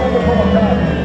segundo colocado.